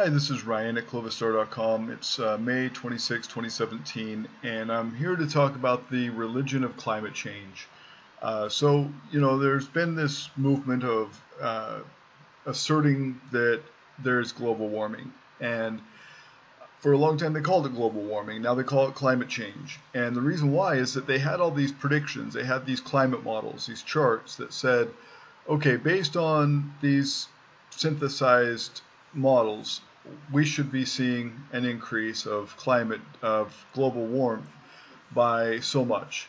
Hi, this is Ryan at clovisstar.com. It's uh, May 26, 2017, and I'm here to talk about the religion of climate change. Uh, so, you know, there's been this movement of uh, asserting that there's global warming, and for a long time they called it global warming. Now they call it climate change. And the reason why is that they had all these predictions, they had these climate models, these charts that said, okay, based on these synthesized models, we should be seeing an increase of climate, of global warmth by so much.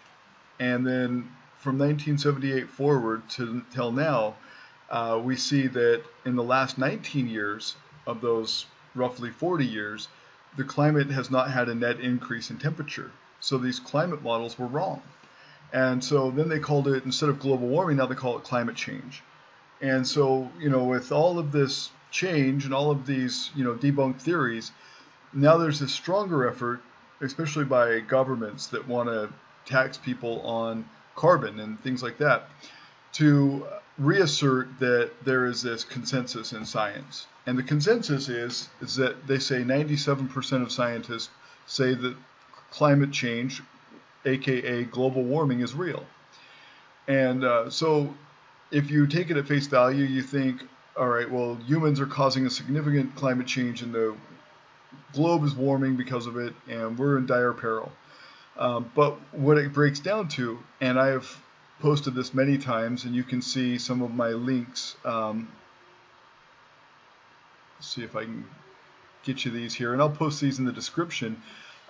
And then from 1978 forward to till now, uh, we see that in the last 19 years of those roughly 40 years, the climate has not had a net increase in temperature. So these climate models were wrong. And so then they called it, instead of global warming, now they call it climate change. And so, you know, with all of this change and all of these, you know, debunked theories, now there's a stronger effort, especially by governments that want to tax people on carbon and things like that, to reassert that there is this consensus in science. And the consensus is, is that they say 97% of scientists say that climate change, aka global warming, is real. And uh, so if you take it at face value, you think, all right, well, humans are causing a significant climate change and the globe is warming because of it, and we're in dire peril. Um, but what it breaks down to, and I have posted this many times, and you can see some of my links. Um, see if I can get you these here, and I'll post these in the description.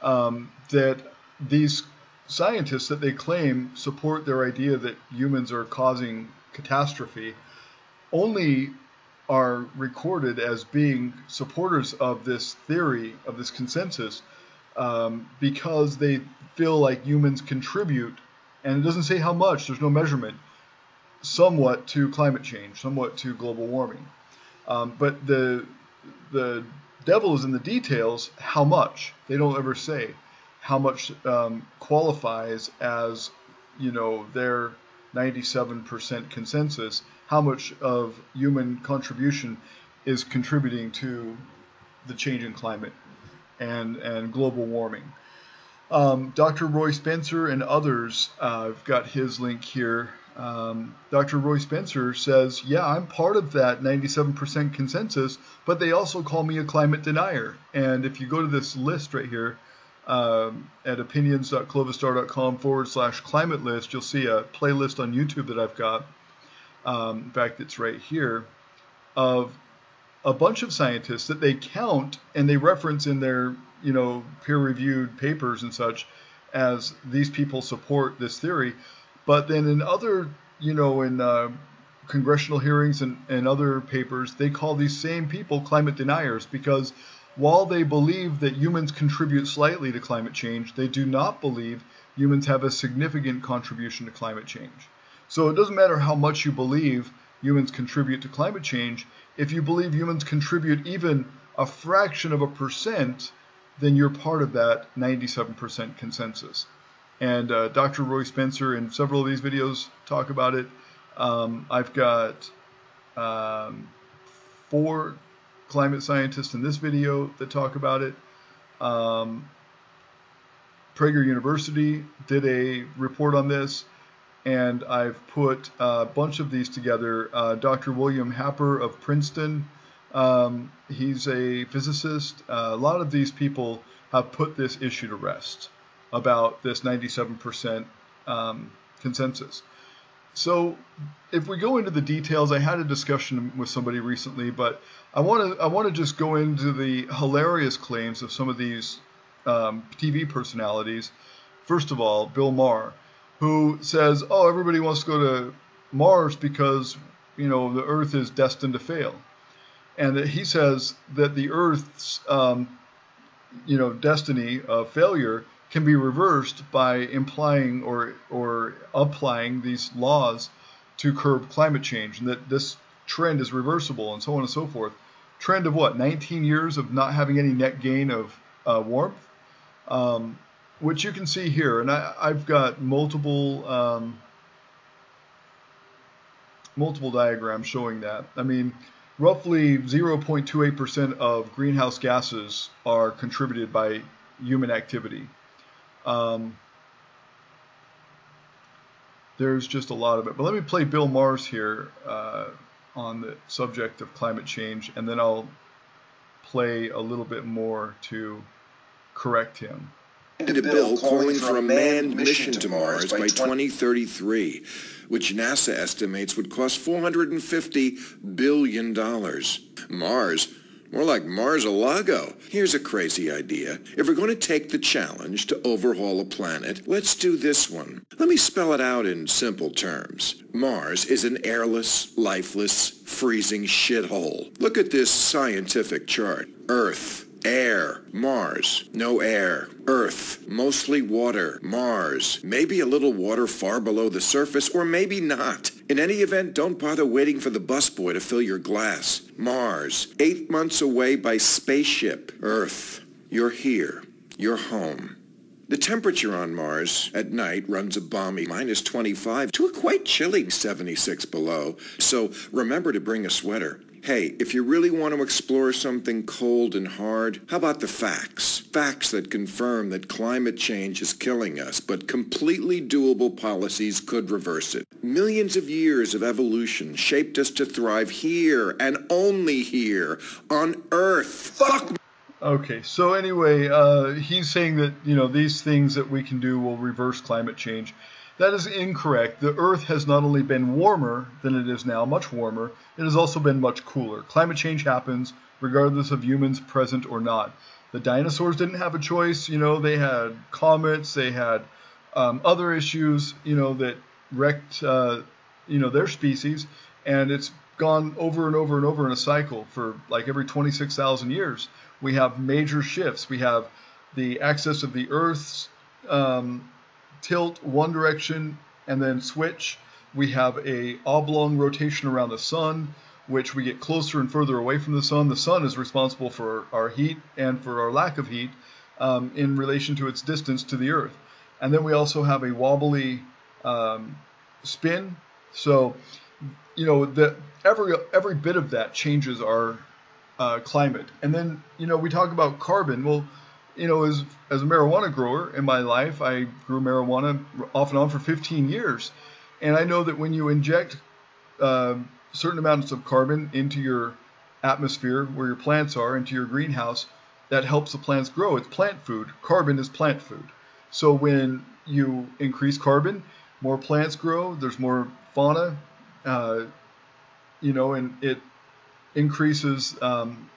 Um, that these scientists that they claim support their idea that humans are causing catastrophe only are recorded as being supporters of this theory, of this consensus, um, because they feel like humans contribute, and it doesn't say how much, there's no measurement, somewhat to climate change, somewhat to global warming. Um, but the, the devil is in the details, how much. They don't ever say how much um, qualifies as, you know, their 97% consensus how much of human contribution is contributing to the change in climate and, and global warming. Um, Dr. Roy Spencer and others, uh, I've got his link here. Um, Dr. Roy Spencer says, Yeah, I'm part of that 97% consensus, but they also call me a climate denier. And if you go to this list right here um, at opinions.clovisstar.com forward slash climate list, you'll see a playlist on YouTube that I've got um, in fact, it's right here, of a bunch of scientists that they count and they reference in their, you know, peer-reviewed papers and such as these people support this theory. But then in other, you know, in uh, congressional hearings and, and other papers, they call these same people climate deniers because while they believe that humans contribute slightly to climate change, they do not believe humans have a significant contribution to climate change. So it doesn't matter how much you believe humans contribute to climate change. If you believe humans contribute even a fraction of a percent, then you're part of that 97% consensus. And uh, Dr. Roy Spencer in several of these videos talk about it. Um, I've got um, four climate scientists in this video that talk about it. Um, Prager University did a report on this and I've put a bunch of these together. Uh, Dr. William Happer of Princeton, um, he's a physicist. Uh, a lot of these people have put this issue to rest about this 97% um, consensus. So if we go into the details, I had a discussion with somebody recently, but I want to I want to just go into the hilarious claims of some of these um, TV personalities. First of all, Bill Maher who says, "Oh, everybody wants to go to Mars because you know the Earth is destined to fail," and that he says that the Earth's um, you know destiny of failure can be reversed by implying or or applying these laws to curb climate change, and that this trend is reversible, and so on and so forth. Trend of what? 19 years of not having any net gain of uh, warmth. Um, which you can see here, and I, have got multiple um, multiple diagrams showing that. I mean, roughly 0.28% of greenhouse gases are contributed by human activity. Um, there's just a lot of it. But let me play Bill Maher's here uh, on the subject of climate change, and then I'll play a little bit more to correct him. A bill calling for a manned mission to Mars by 2033, which NASA estimates would cost $450 billion. Mars more like Mars-a-Lago. Here's a crazy idea. If we're going to take the challenge to overhaul a planet, let's do this one. Let me spell it out in simple terms. Mars is an airless, lifeless, freezing shithole. Look at this scientific chart. Earth, Air, Mars. No air. Earth, mostly water. Mars, maybe a little water far below the surface, or maybe not. In any event, don't bother waiting for the busboy to fill your glass. Mars, eight months away by spaceship. Earth, you're here. You're home. The temperature on Mars at night runs a balmy minus 25 to a quite chilly 76 below, so remember to bring a sweater. Hey, if you really want to explore something cold and hard, how about the facts? Facts that confirm that climate change is killing us, but completely doable policies could reverse it. Millions of years of evolution shaped us to thrive here and only here on Earth. Fuck Okay, so anyway, uh, he's saying that you know these things that we can do will reverse climate change. That is incorrect. The Earth has not only been warmer than it is now, much warmer, it has also been much cooler. Climate change happens regardless of humans present or not. The dinosaurs didn't have a choice. You know, they had comets, they had um, other issues, you know, that wrecked, uh, you know, their species, and it's gone over and over and over in a cycle for like every 26,000 years. We have major shifts. We have the axis of the Earth's um, tilt one direction and then switch. We have a oblong rotation around the sun, which we get closer and further away from the sun. The sun is responsible for our heat and for our lack of heat um, in relation to its distance to the Earth. And then we also have a wobbly um, spin. So, you know, the, every every bit of that changes our uh, climate. And then, you know, we talk about carbon. Well, you know, as as a marijuana grower in my life, I grew marijuana off and on for 15 years, and I know that when you inject uh, certain amounts of carbon into your atmosphere where your plants are, into your greenhouse, that helps the plants grow. It's plant food. Carbon is plant food. So when you increase carbon, more plants grow. There's more fauna, uh, you know, and it increases um,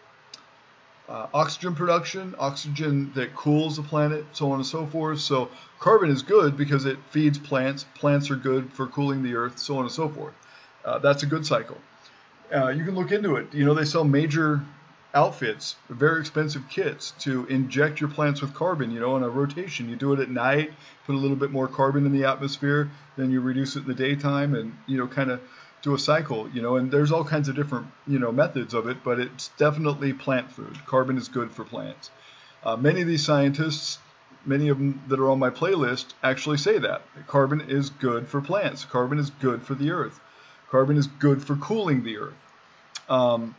uh, oxygen production, oxygen that cools the planet, so on and so forth. So carbon is good because it feeds plants. Plants are good for cooling the earth, so on and so forth. Uh, that's a good cycle. Uh, you can look into it. You know, they sell major outfits, very expensive kits to inject your plants with carbon, you know, in a rotation. You do it at night, put a little bit more carbon in the atmosphere, then you reduce it in the daytime and, you know, kind of do a cycle, you know, and there's all kinds of different, you know, methods of it, but it's definitely plant food. Carbon is good for plants. Uh, many of these scientists, many of them that are on my playlist, actually say that. Carbon is good for plants. Carbon is good for the earth. Carbon is good for cooling the earth. Um,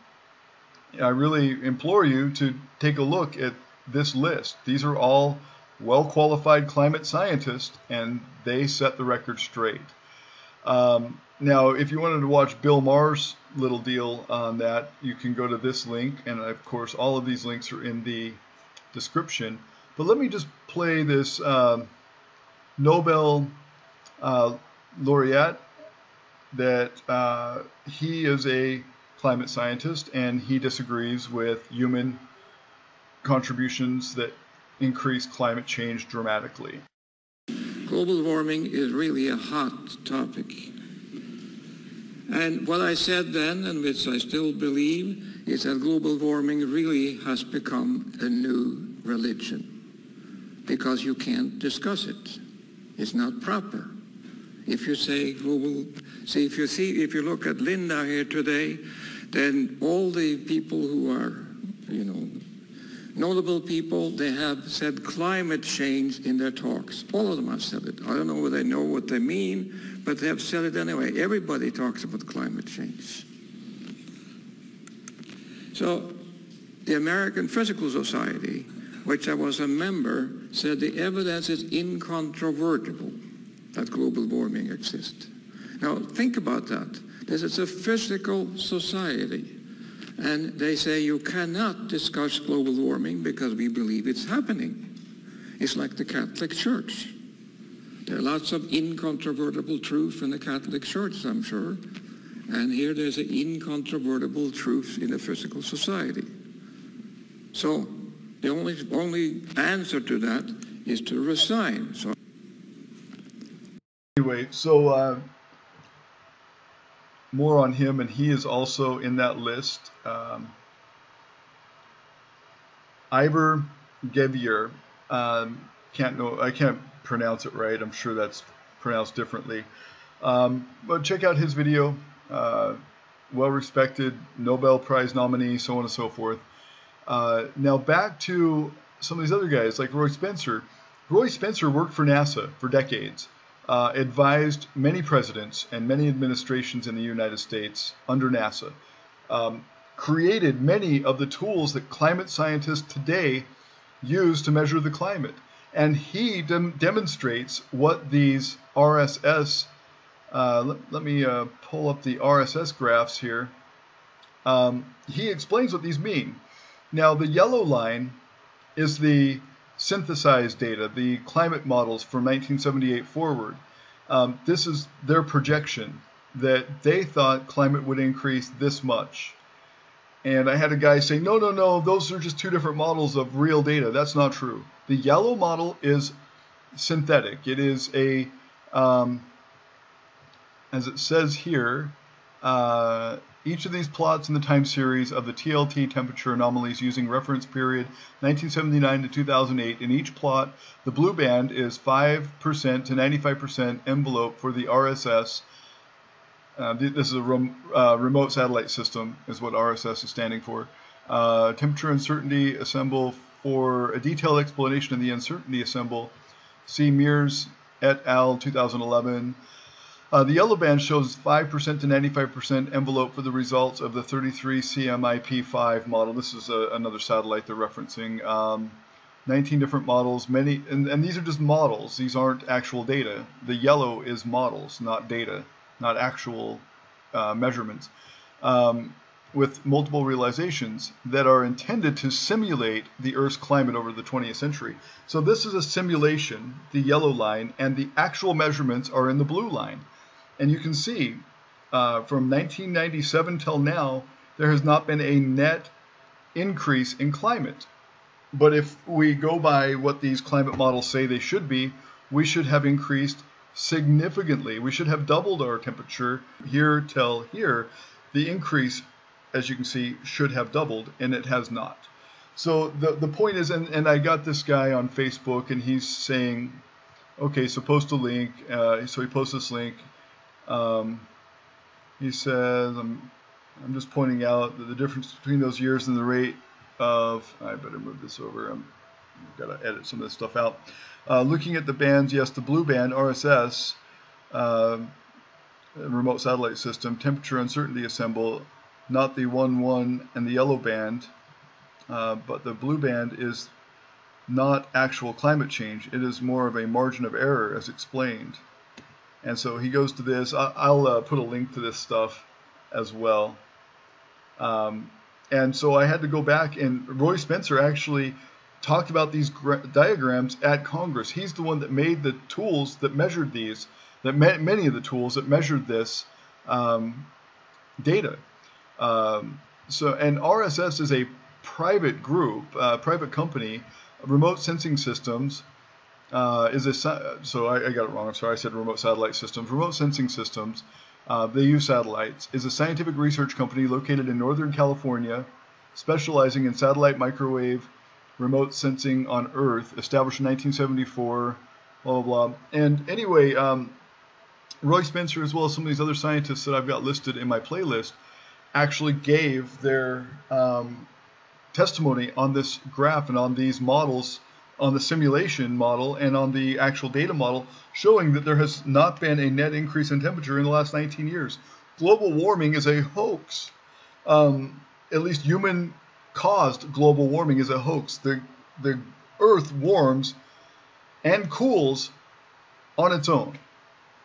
I really implore you to take a look at this list. These are all well qualified climate scientists, and they set the record straight. Um, now, if you wanted to watch Bill Maher's little deal on that, you can go to this link, and of course, all of these links are in the description. But let me just play this um, Nobel uh, laureate that uh, he is a climate scientist and he disagrees with human contributions that increase climate change dramatically. Global warming is really a hot topic. And what I said then, and which I still believe, is that global warming really has become a new religion because you can't discuss it. It's not proper. If you say global, see if you see if you look at Lindau here today, then all the people who are, you know, notable people, they have said climate change in their talks. All of them have said it. I don't know whether they know what they mean, but they have said it anyway. Everybody talks about climate change. So the American Physical Society, which I was a member, said the evidence is incontrovertible that global warming exists. Now think about that. This is a physical society. And they say you cannot discuss global warming because we believe it's happening. It's like the Catholic Church. There are lots of incontrovertible truth in the Catholic Church, I'm sure. And here there's an incontrovertible truth in the physical society. So the only, only answer to that is to resign. So anyway, so uh, more on him, and he is also in that list. Um, Ivar Giaever, um, can't know, I can't pronounce it right. I'm sure that's pronounced differently. Um, but check out his video. Uh, well-respected Nobel Prize nominee, so on and so forth. Uh, now back to some of these other guys like Roy Spencer. Roy Spencer worked for NASA for decades uh, advised many presidents and many administrations in the United States under NASA, um, created many of the tools that climate scientists today use to measure the climate. And he dem demonstrates what these RSS, uh, let, let, me uh, pull up the RSS graphs here. Um, he explains what these mean. Now, the yellow line is the synthesized data, the climate models from 1978 forward. Um, this is their projection that they thought climate would increase this much. And I had a guy say, no, no, no, those are just two different models of real data. That's not true. The yellow model is synthetic. It is a, um, as it says here, uh, each of these plots in the time series of the TLT temperature anomalies using reference period 1979 to 2008. In each plot, the blue band is 5% to 95% envelope for the RSS. Uh, this is a rem uh, remote satellite system, is what RSS is standing for. Uh, temperature uncertainty assemble for a detailed explanation of the uncertainty assemble. See Mears et al. 2011. Uh, the yellow band shows 5% to 95% envelope for the results of the 33 CMIP5 model. This is a, another satellite they're referencing. Um, 19 different models, many, and, and these are just models. These aren't actual data. The yellow is models, not data, not actual uh, measurements, um, with multiple realizations that are intended to simulate the Earth's climate over the 20th century. So this is a simulation, the yellow line, and the actual measurements are in the blue line. And you can see uh, from 1997 till now, there has not been a net increase in climate. But if we go by what these climate models say they should be, we should have increased significantly. We should have doubled our temperature here till here. The increase, as you can see, should have doubled, and it has not. So the, the point is, and, and I got this guy on Facebook, and he's saying, okay, so post a link. Uh, so he posts this link. Um, he says, I'm, I'm just pointing out that the difference between those years and the rate of, I better move this over, I'm, I've got to edit some of this stuff out. Uh, looking at the bands, yes, the blue band, RSS, uh, remote satellite system, temperature uncertainty assemble, not the 1-1 and the yellow band, uh, but the blue band is not actual climate change. It is more of a margin of error as explained. And so he goes to this. I'll uh, put a link to this stuff as well. Um, and so I had to go back, and Roy Spencer actually talked about these diagrams at Congress. He's the one that made the tools that measured these, that many of the tools that measured this um, data. Um, so, and RSS is a private group, uh, private company, remote sensing systems uh, is a so I, I, got it wrong. I'm sorry. I said remote satellite systems. Remote sensing systems. Uh, they use satellites. Is a scientific research company located in Northern California, specializing in satellite microwave remote sensing on Earth. Established in 1974. Blah blah blah. And anyway, um, Roy Spencer, as well as some of these other scientists that I've got listed in my playlist, actually gave their um, testimony on this graph and on these models on the simulation model and on the actual data model showing that there has not been a net increase in temperature in the last 19 years. Global warming is a hoax. Um, at least human caused global warming is a hoax. The, the Earth warms and cools on its own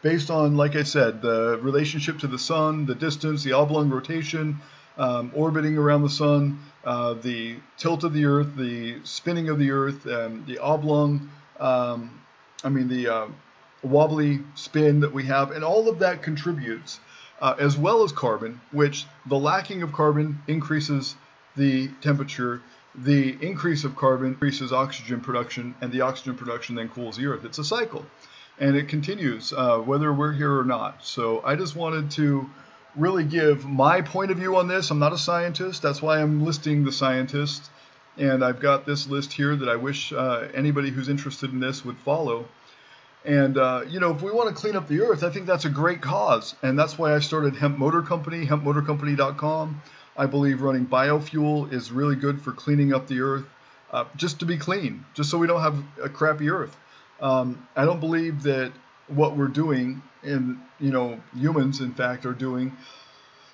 based on, like I said, the relationship to the sun, the distance, the oblong rotation, um, orbiting around the sun, uh, the tilt of the Earth, the spinning of the Earth, and the oblong, um, I mean, the uh, wobbly spin that we have, and all of that contributes, uh, as well as carbon, which the lacking of carbon increases the temperature. The increase of carbon increases oxygen production, and the oxygen production then cools the Earth. It's a cycle and it continues uh, whether we're here or not. So I just wanted to really give my point of view on this. I'm not a scientist, that's why I'm listing the scientists, and I've got this list here that I wish uh, anybody who's interested in this would follow. And uh, you know, if we want to clean up the earth, I think that's a great cause, and that's why I started Hemp Motor Company, hempmotorcompany.com. I believe running biofuel is really good for cleaning up the earth, uh, just to be clean, just so we don't have a crappy earth. Um, I don't believe that what we're doing, and you know, humans in fact are doing,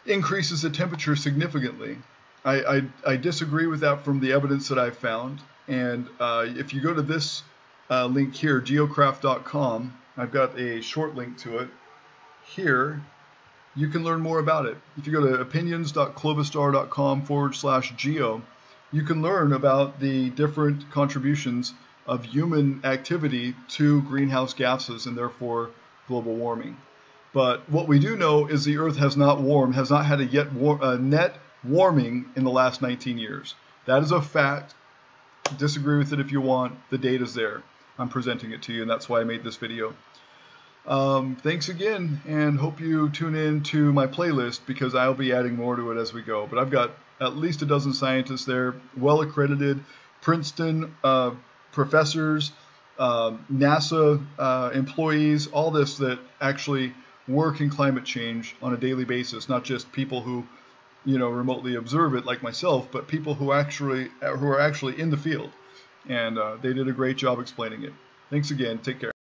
increases the temperature significantly. I, I, I disagree with that from the evidence that I've found. And uh, if you go to this uh, link here, geocraft.com, I've got a short link to it. Here, you can learn more about it. If you go to opinions.clovisstar.com forward slash geo, you can learn about the different contributions of human activity to greenhouse gases and therefore global warming. But what we do know is the Earth has not warmed, has not had a yet war, a net warming in the last 19 years. That is a fact. Disagree with it if you want. The data's there. I'm presenting it to you, and that's why I made this video. Um, thanks again, and hope you tune in to my playlist because I'll be adding more to it as we go. But I've got at least a dozen scientists there, well accredited, Princeton, uh, professors, um, NASA uh, employees, all this that actually work in climate change on a daily basis, not just people who, you know, remotely observe it like myself, but people who actually who are actually in the field, and uh, they did a great job explaining it. Thanks again. Take care.